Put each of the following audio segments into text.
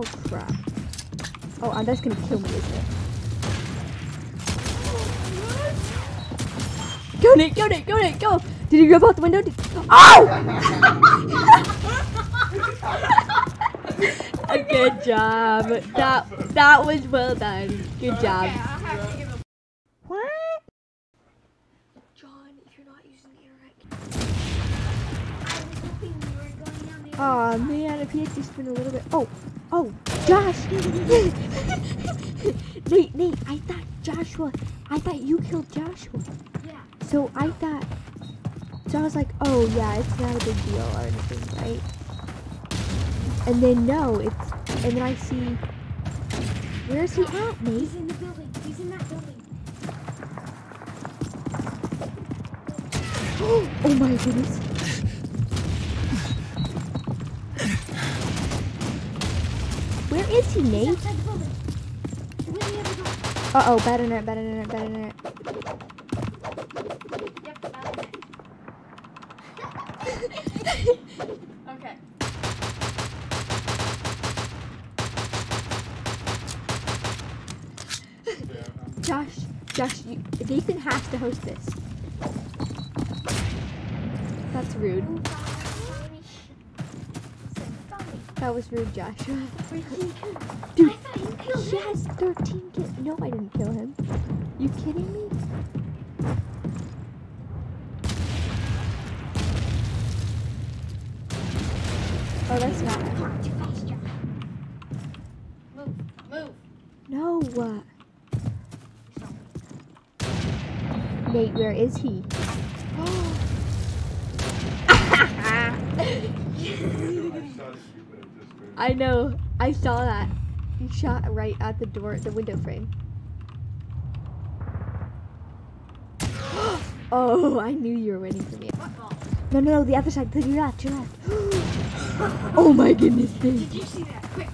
Oh crap. Oh, and that's gonna kill me, isn't it? Go Nate, go Nate, go Nate, go! Did he grab out the window? Did oh! Good job. That that was well done. Good job. Okay, I'll have to give him. What? John, if you're not using the internet. I was hoping you were going down the Oh man, if he had just been a little bit. Oh, oh, Josh. Nate, Nate, I thought Joshua. I thought you killed Joshua. Yeah. So I thought. So I was like, oh yeah, it's not a big deal or anything, right? And then no, it's. And then I see. Where's he at, Nate? He's in the building. He's in that building. Oh my goodness. Where is he, Nate? outside the building. He went in the other door. Uh oh, bad internet, bad internet, bad internet. Yep, that's okay. Josh, Josh, you, Nathan has to host this. That's rude. That was rude, Joshua. Dude, I thought you killed he has 13 kills. No, I didn't kill him. You kidding me? Oh, that's not. Talk too fast, John. Move. Move. No. uh, Nate, where is he? I know. I saw that. He shot right at the door, the window frame. oh, I knew you were waiting for me. No, no, no, the other side. To your left, to your left. oh my goodness, Did you see that? Quick.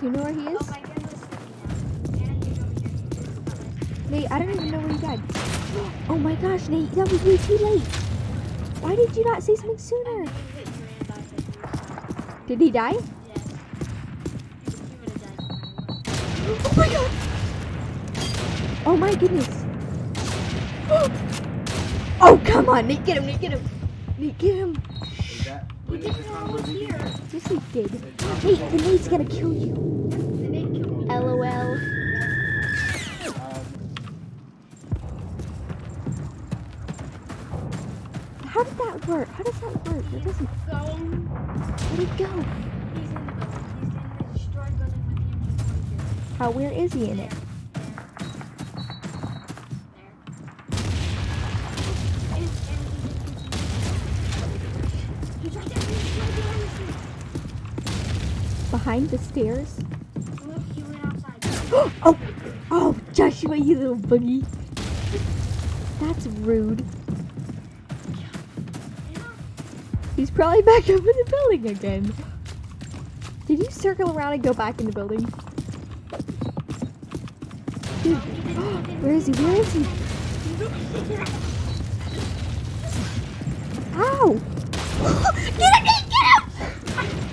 Do you know where he Oh, is? my gun was sticking out. And he's over here. Nate, I don't even know where he died. Oh my gosh, Nate, that was way too late. Why did you not say something sooner? I hit you and I said, Did he die? yes. He would have died. Oh my god! Oh my goodness. Oh, come on, Nate, get him, Nate, get him. Nate, get him. Yes, he did. Nate, the Nate's gonna kill you. The Nate killed me. LOL. How did that work? How does that work? It doesn't. Where'd he go? he's in the building. He's in the destroyed building with the MG42. How? Where is he in it? Behind the stairs? Look, he went outside. oh, oh, Joshua, you little boogie. That's rude. He's probably back up in the building again. Did you circle around and go back in the building? Dude, No, he didn't. He didn't. where is he? Where is he? Ow! get him!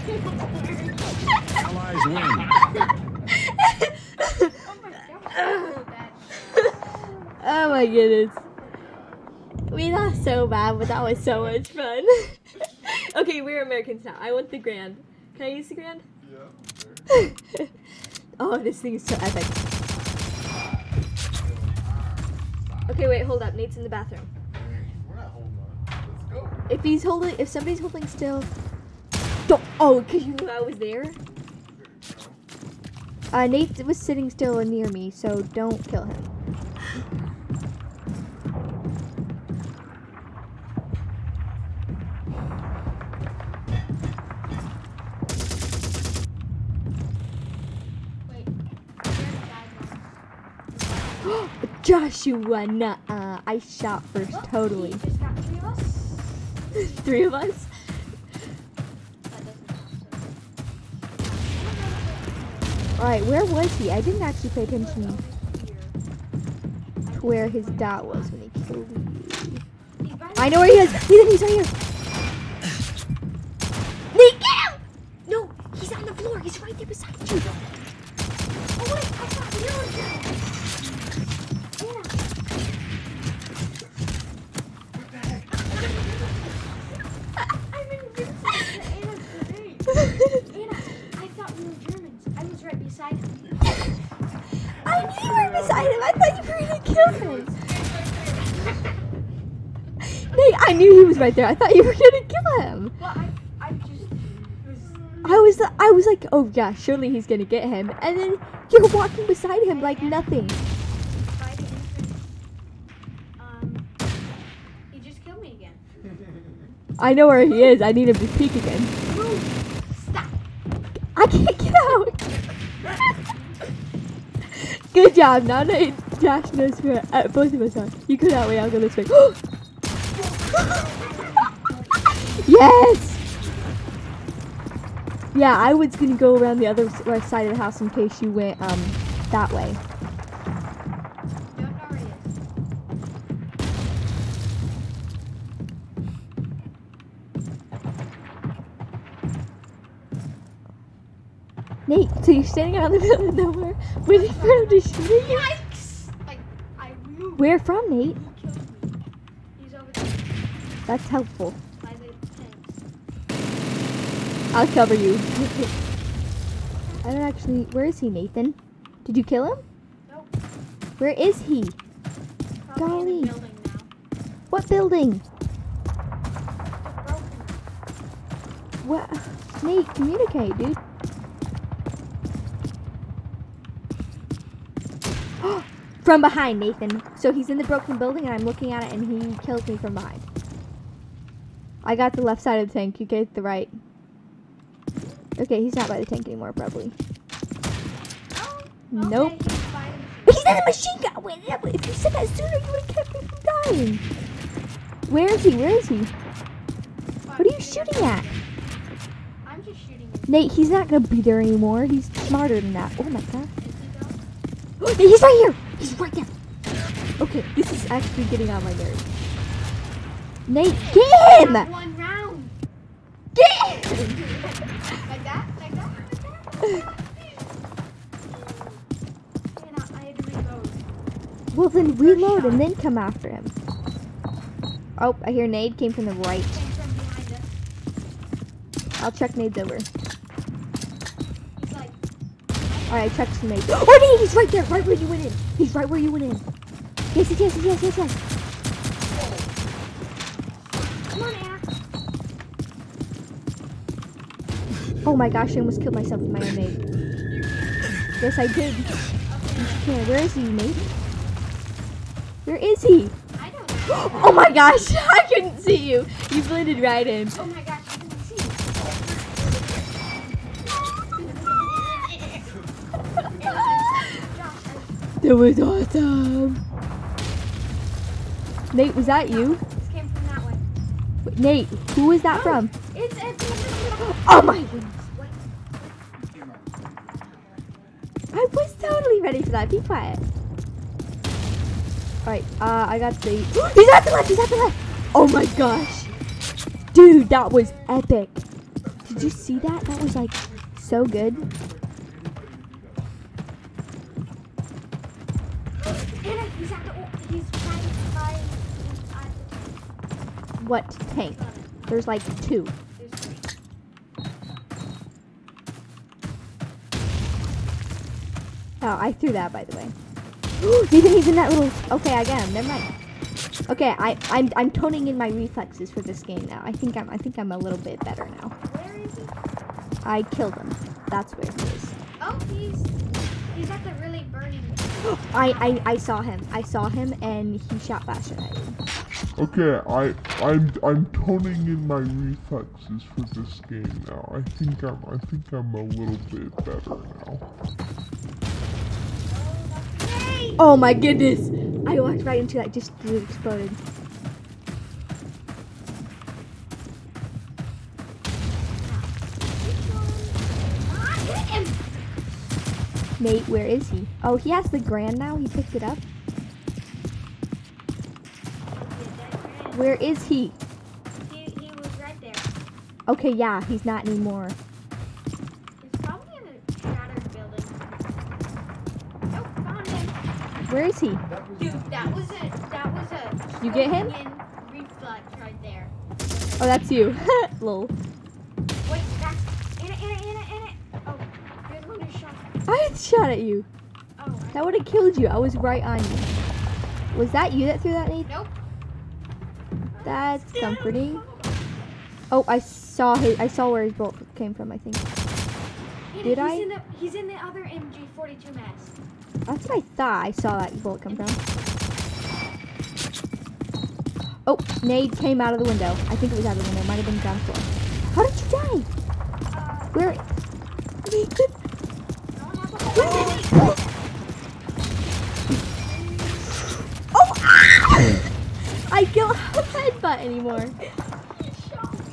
Nate, Allies win. Oh my god. Bad. Oh my goodness. We lost so bad, but that was so much fun. okay, we're Americans now. I want the Garand. Can I use the Garand? yeah. sure. oh, this thing is so epic. Okay, wait, hold up. Nate's in the bathroom. We're not holding on. Let's go. If he's holding, if somebody's holding still, don't. Oh, cause you knew I was there. Uh, Nate was sitting still near me, so don't kill him. Wait. There's a guy now. Joshua, nuh-uh. I shot first, totally. He just got three of us. Alright, where was he? I didn't actually pay attention to where his dot was when he killed me. I know where he is! Ethan, he's right here! Nate, get him! No, he's on the floor. He's right there beside you. Oh wait, I thought you were here. Anna. I'm invincible to Anna's grenade. Anna, I thought we were Germans. I was right beside him. I knew you were beside him! I thought you were gonna kill him! Nate, I knew he was right there. I thought you were gonna kill him. Well, I, I just was. I was, I was like, oh yeah, surely he's gonna get him. And then you're walking beside him like nothing. by the entrance. Um, he just killed me again. I know where he is. I need him to peek again. Stop! I can't get out. Good job. Now that Josh knows where uh, both of us are. You go that way. I'll go this way. yes. Yeah, I was gonna go around the other side of the house in case you went um that way. So you're standing out in the middle of nowhere waiting for him to shoot you? Yikes! Like, I moved. Where from, Nate? He killed me. He's over there That's helpful. by the tanks. I'll cover you. I don't actually. Where is he, Nathan? Did you kill him? Nope. Where is he? Probably in Golly. building now. What building? Broken. What? Nate, communicate, dude. From behind, Nathan. So he's in the broken building, and I'm looking at it, and he kills me from behind. I got the left side of the tank. You get the right. Okay, he's not by the tank anymore, probably. Oh, Nope. Okay, he's the machine. He's in the machine gun. Wait, if you said that sooner, you would have kept me from dying. Where is he? Where is he? What are you shooting at? I'm just shooting. Nate, he's not gonna be there anymore. He's smarter than that. Oh my god. Is he though? Nate, he's right here. He's right there. Okay, this is actually getting on my nerves. Nate, get him! One round. Get him! Like that? Like that? Like that? And I, I had to reload. Well, then reload and then come after him. Oh, I hear Nade came from the right. Came from behind us. I'll check Nade's over. Alright, I checked some Oh, he's right there, right where you went in. He's right where you went in. Yes, yes, yes, yes, yes, yes. come on, Anna. Oh my gosh, I almost killed myself with my own Nade. Yes, I did. Can. Where is he, Nate? Where is he? I don't know. Oh my gosh, I couldn't see you. You blended right in. Oh my gosh, That was awesome. Nate, was that you? this came from that way. Wait, Nate, who was that from? It's, it's, it's, Oh my goodness. What? I was totally ready for that. Be quiet. Alright, uh, I got the. he's at the left! He's at the left! Oh my gosh. Dude, that was epic. Did you see that? That was like so good. Anna, he's at the, he's trying to find, he's at the What tank? There's like two. Oh, I threw that by the way. Nathan, he's in that little. Okay, I got him. Never mind. Okay, I, I'm I'm toning in my reflexes for this game now. I think I'm I think I'm a little bit better now. Where is he? I killed him. That's where he is. Oh, he's, he's at the really burning. I, I I saw him. I saw him, and he shot faster than I did. Okay, I I'm I'm toning in my reflexes for this game now. I think I'm I think I'm a little bit better now. Oh my goodness! I walked right into that. Just it exploded. Hit him! Nate, where is he? Oh, he has the Garand now. He picked it up. Where is he? He, he was right there. Okay, yeah, he's not anymore. He's probably in a shattered building. Nope, found him. Where is he? Dude, that was a that was a You get him? Reflex right there. Oh, that's you. Lol. Wait, that's Anna, Anna, Anna, Anna. Oh, one who shot. I shot at you. Oh, That would have killed you. I was right on you. Was that you that threw that nade? nope. That's comforting. Oh, I saw his. I saw where his bolt came from. I think. Did he's I? In the, he's in the other MG42 mask. That's what I thought. I saw that bullet come from. Oh, nade came out of the window. I think it was out of the window. It Might have been ground floor. How did you die? Uh, Where? Nathan. no one has a whole Oh! I don't anymore. He shot me.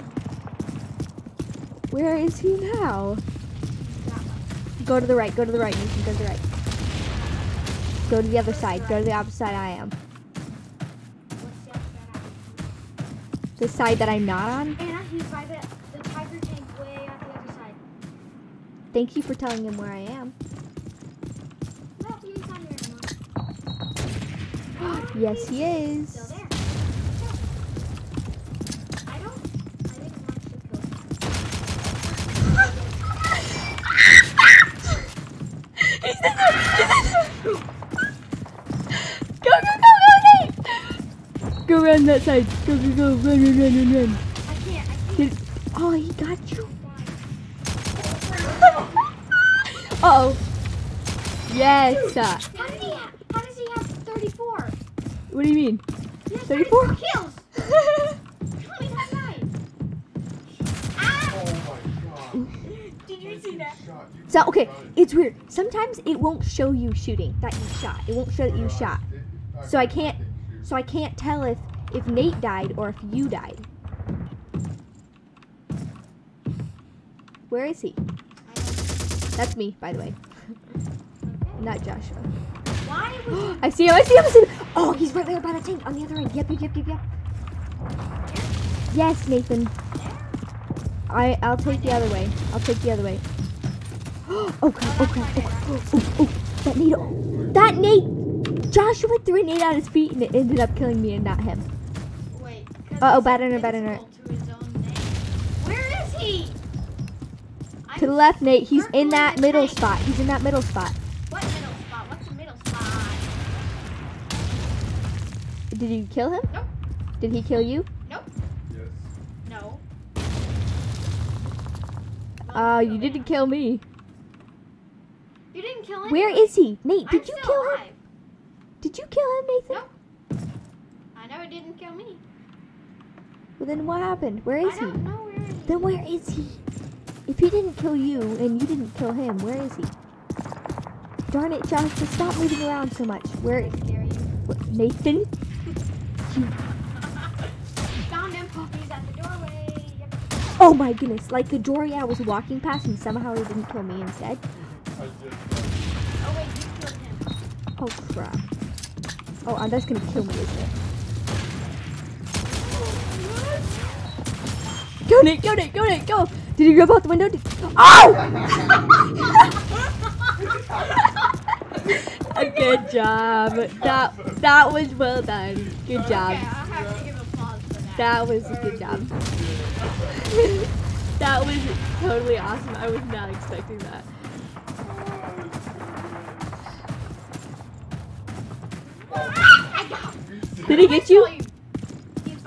Where is he now? Go to the right. Go to the right. Nathan, go to the right. Go to the other side. Go to the opposite side I am. What's the side? That I'm not on. Anna, he's by the, the tiger tank way on the other side. Thank you for telling him where I am. No, he's not here. Yes, he is. Still there. I don't. I didn't watch the kill. Go, go, go, go, Nate! Go around that side. Go, go, go. Run, run, run, run, run. I can't. I can't. Oh, he got you. Uh-oh. Yes. uh, How did he? Ha- how does he have 34? what do you mean? He has 34? So, okay, it's weird. Sometimes it won't show you shooting, that you shot. It won't show that you shot. So I can't- So I can't tell if, if Nate died or if you died. Where is he? That's me, by the way. Not Joshua. I see him, I see him, I see him. Oh, he's right there by the tank on the other end. Yep, yep, yep, yep, yep. Yes, Nathan. I, I'll take the other way. I'll take the other way. Oh, okay, oh, crap, oh. Oh, oh, that Nate, oh, that Nate. Joshua threw a Nate at his feet and it ended up killing me and not him. Wait. Uh-oh, banner, banner. To his. Where is he? To the left, Nate. He's in that middle tank. spot. He's in that middle spot. What middle spot? What's the middle spot? Did you kill him? Nope. Did he kill you? Nope. Yes. No. Uh, you didn't kill me. You didn't kill him. Where is he? Nate, did I'm you kill him? alive. Did you kill him, Nathan? Nope. I know it didn't kill me. Well, then what happened? Where is I he? don't know where he Then where is he? If he didn't kill you and you didn't kill him, where is he? Darn it, Josh, just stop moving around so much. Where is I scare you. Nathan? Found him. He's at the doorway. Yep. Oh my goodness, like the doorway I was walking past and somehow he didn't kill me instead. Oh wait, you killed him. Oh crap. Oh, uh, that's gonna kill me, isn't it? Go Nate, go Nate, go Nate, go! Did he grab out the window? Did- oh! A Good job. That that was well done. Good job. Okay, I have to give applause for that. That was a good job. that was totally awesome. I was not expecting that. Did he get you? He's.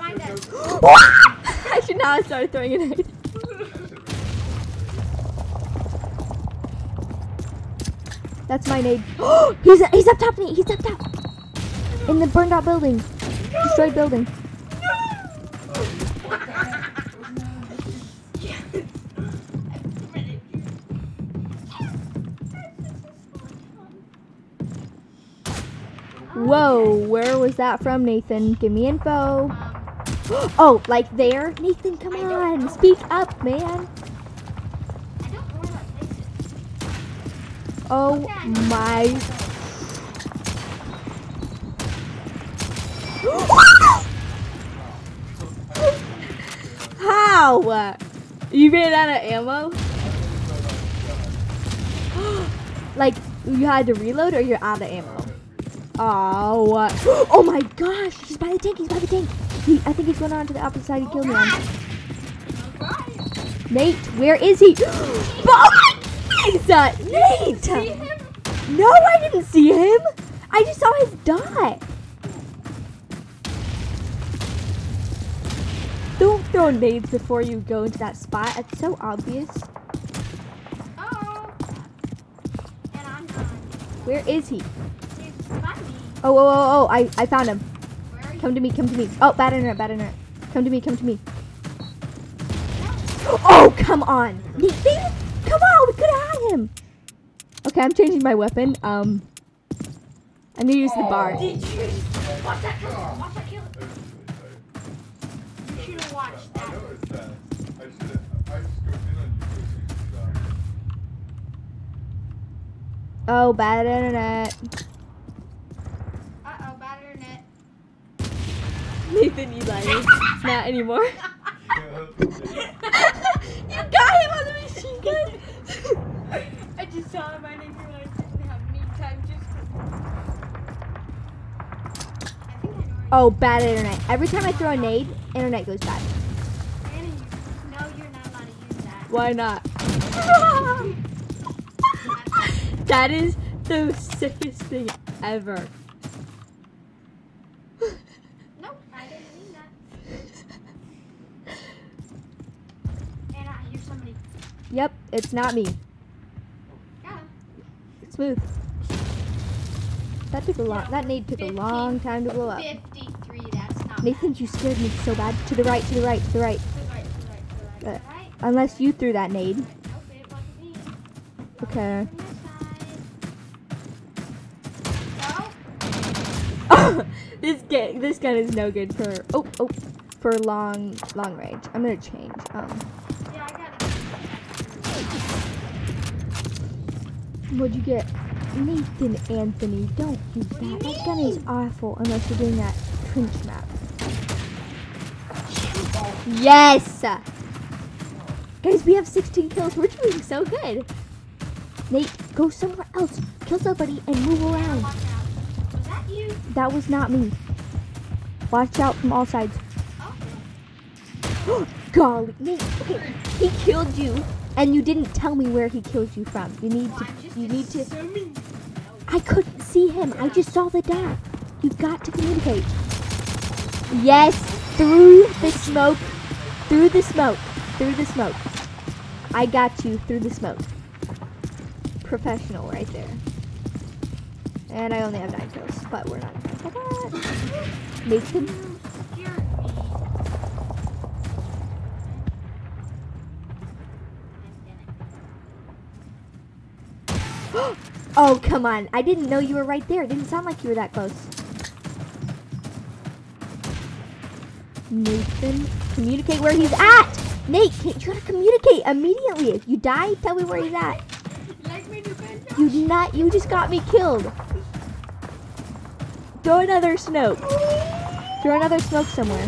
I should not have started throwing a knife. That's my nade. he's he's up top, Nate. He's up top. In the burned out building. Destroyed building. Whoa, where was that from, Nathan? Give me info. Oh, like there? Nathan, come on. Speak up, man. Oh my. How? You ran out of ammo? like you had to reload or you're out of ammo? Oh, uh, oh my gosh! He's by the tank. He's by the tank. He, I think he's going on to the opposite side. He killed me. Oh on. Nate, where is he? oh my God, uh, Nate! See him? No, I didn't see him. I just saw his dot. Don't throw nades before you go into that spot. It's so obvious. Oh. And I'm done. Where is he? Dude, find me. Oh, oh, oh, oh! I, I found him. Where are you? Come to me, come to me. Oh, bad internet, bad internet. Come to me, come to me. Oh, come on. Nate, Nate, come on, we could have had him. Okay, I'm changing my weapon. Um, I'm gonna use the bar. Did you? Watch that kill. Watch that kill. You should have watched that. know it's that. I should have. I just go in on you pushing stuff. Oh, bad internet. Uh oh, bad internet. Nathan, you liar. Not anymore. you got him on the machine gun. I just saw him. I didn't realize have any time just. 'cause- I think I know. where Oh, bad internet. Every time I throw a nade, internet goes bad. Anna, you, no, you're not allowed to use that. Why not? that is the sickest thing ever. Nope, I didn't mean that. Anna, I hear somebody. Yep, it's not me. Yeah. Smooth. That took a long. That nade took a long time to blow up. 53, that's not Nathan, you scared me so bad. To the right, to the right, to the right. To the right, to the right, to the right, to the right. Unless you threw that nade. Nope, it wasn't me. Okay. This this this gun is no good for oh oh for long long range. I'm gonna change. Um, Yeah, I got it. What'd you get? Nathan Anthony, don't do do that. That gun is awful unless you're doing that trench map. Yes! Guys, we have 16 kills. We're doing so good. Nate, go somewhere else. Kill somebody and move around. Was that you? That was not me. Watch out from all sides. Oh. Golly, Nate. Okay, he killed you, and you didn't tell me where he killed you from. You need to. You need to. I couldn't see him. I just saw the dot. You've got to communicate. Yes, through the smoke. Through the smoke. Through the smoke. I got you through the smoke. Professional right there. And I only have nine kills, but we're not gonna talk about that. Nathan. Scared me. Oh, come on. I didn't know you were right there. It didn't sound like you were that close. Nathan, communicate where he's at. Nate, you gotta communicate immediately. If you die, tell me where he's at. You like me to bend You did not. You just got me killed. Throw another smoke. Throw another smoke somewhere.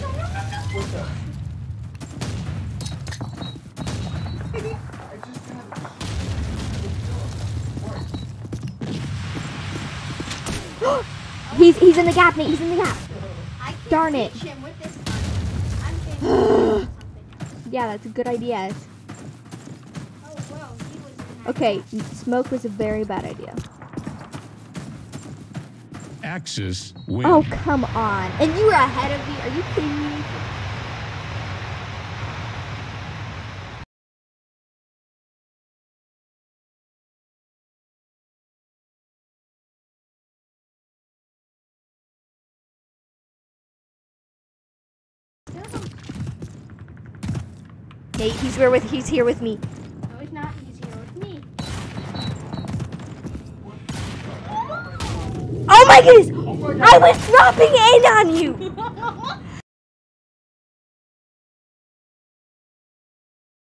He's he's in the gap, Nate. He's in the gap. I can't Darn it. him with this. I'm thinking of something else. Yeah, that's a good idea. Oh, well, he was in that Okay, smoke was a very bad idea. Axis oh, win. Oh, come on. And you were ahead of me. Are you kidding me? He's here with he's here with me. No, he's not. He's here with me. Oh my goodness! I was dropping in on you!